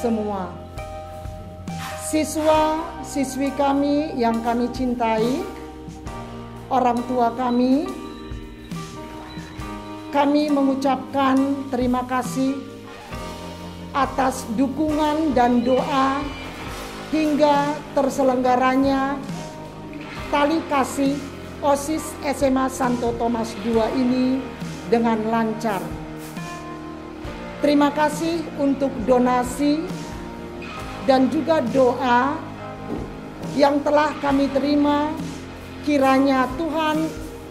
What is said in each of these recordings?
semua. Siswa, siswi kami yang kami cintai, orang tua kami, kami mengucapkan terima kasih atas dukungan dan doa hingga terselenggaranya tali kasih OSIS SMA Santo Thomas II ini dengan lancar. Terima kasih untuk donasi dan juga doa yang telah kami terima. Kiranya Tuhan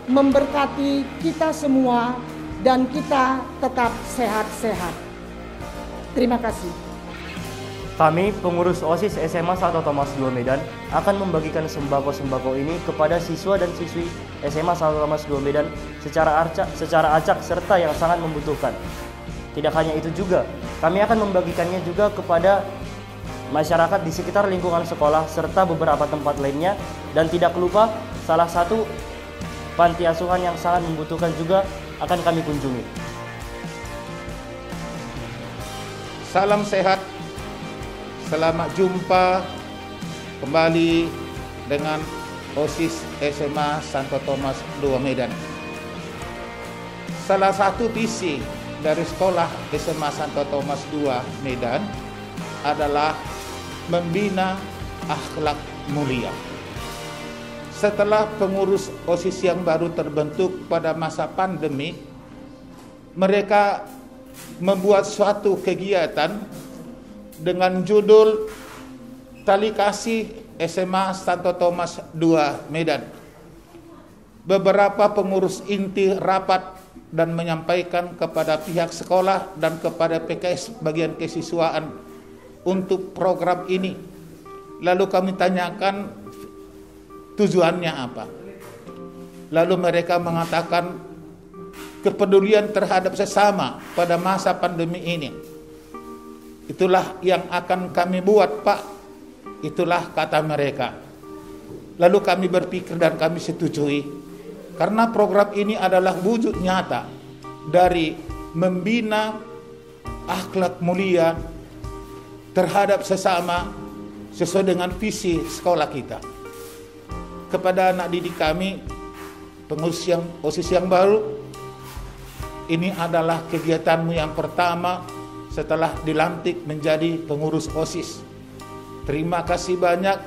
memberkati kita semua dan kita tetap sehat-sehat. Terima kasih. Kami, pengurus OSIS SMA 1 Thomas 2 Medan, akan membagikan sembako-sembako ini kepada siswa dan siswi SMA 1 Thomas 2 Medan secara acak, secara acak serta yang sangat membutuhkan. Tidak hanya itu juga, kami akan membagikannya juga kepada masyarakat di sekitar lingkungan sekolah serta beberapa tempat lainnya dan tidak lupa salah satu panti asuhan yang sangat membutuhkan juga akan kami kunjungi. Salam sehat, selamat jumpa kembali dengan OSIS SMA Santo Thomas 2 Medan. Salah satu visi dari sekolah SMA Santo Thomas 2 Medan adalah membina akhlak mulia. Setelah pengurus OSIS yang baru terbentuk pada masa pandemi, mereka membuat suatu kegiatan dengan judul Tali Kasih SMA Santo Thomas 2 Medan. Beberapa pengurus inti rapat dan menyampaikan kepada pihak sekolah dan kepada PKS bagian kesiswaan untuk program ini. Lalu kami tanyakan tujuannya apa. Lalu mereka mengatakan kepedulian terhadap sesama pada masa pandemi ini. Itulah yang akan kami buat, Pak. Itulah kata mereka. Lalu kami berpikir dan kami setujui karena program ini adalah wujud nyata dari membina akhlak mulia terhadap sesama sesuai dengan visi sekolah kita. Kepada anak didik kami, pengurus yang OSIS yang baru, ini adalah kegiatanmu yang pertama setelah dilantik menjadi pengurus OSIS. Terima kasih banyak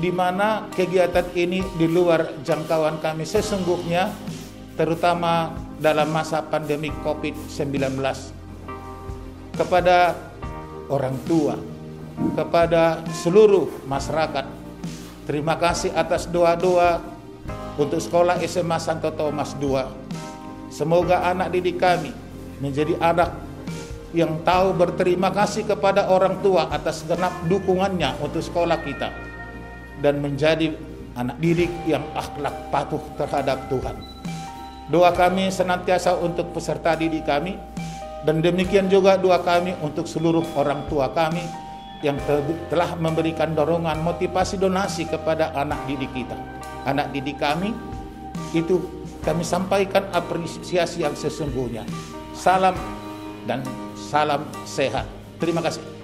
di mana kegiatan ini di luar jangkauan kami sesungguhnya terutama dalam masa pandemi Covid-19. Kepada orang tua, kepada seluruh masyarakat, terima kasih atas doa-doa untuk sekolah SMA Santo Thomas II Semoga anak didik kami menjadi anak yang tahu berterima kasih kepada orang tua atas genap dukungannya untuk sekolah kita dan menjadi anak didik yang akhlak patuh terhadap Tuhan. Doa kami senantiasa untuk peserta didik kami dan demikian juga doa kami untuk seluruh orang tua kami yang telah memberikan dorongan motivasi donasi kepada anak didik kita. Anak didik kami itu kami sampaikan apresiasi yang sesungguhnya. Salam dan salam sehat. Terima kasih.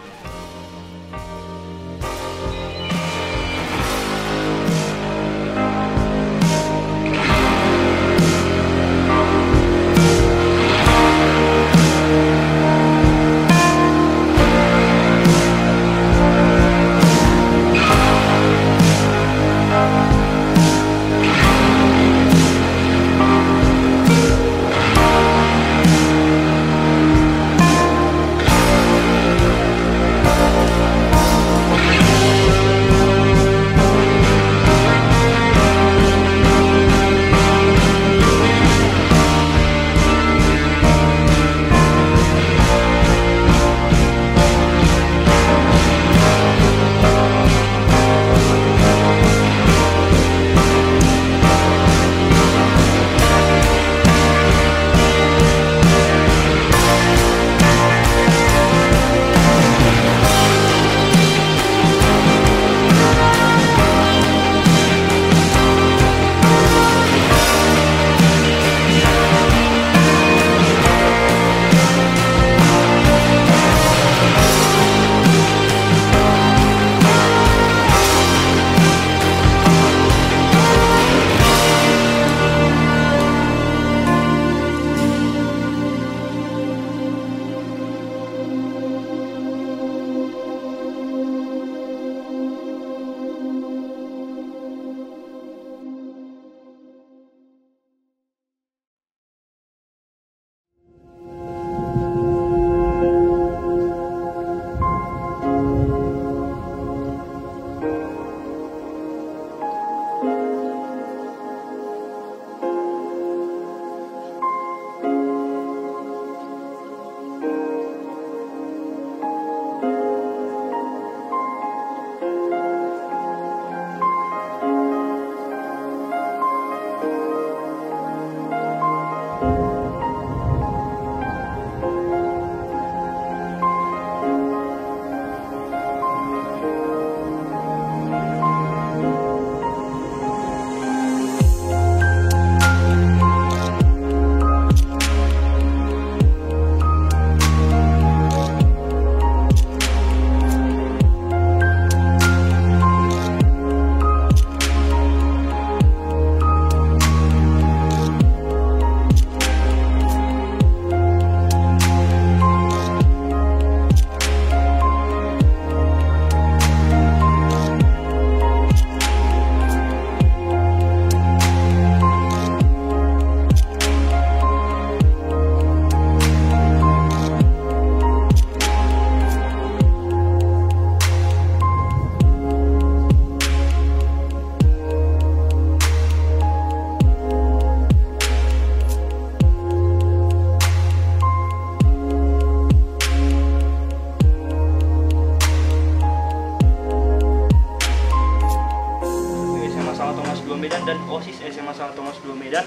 OSIS SMA Santo Thomas 2 Medan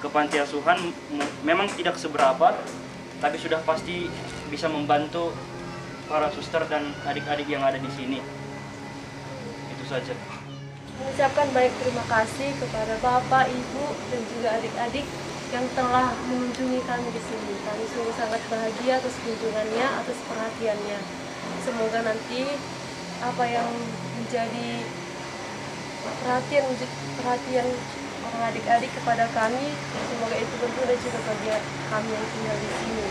ke panti asuhan memang tidak seberapa, tapi sudah pasti bisa membantu para suster dan adik-adik yang ada di sini. Itu saja. mengucapkan baik terima kasih kepada Bapak, Ibu, dan juga adik-adik yang telah mengunjungi kami di sini. Kami sungguh sangat bahagia atas kunjungannya, atas perhatiannya. Semoga nanti apa yang menjadi perhatian perhatian orang adik-adik kepada kami, semoga itu berguna juga bagi kami yang tinggal di sini.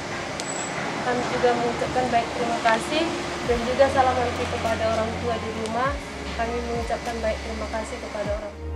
Kami juga mengucapkan baik terima kasih dan juga salam kepada orang tua di rumah. Kami mengucapkan baik terima kasih kepada orang tua.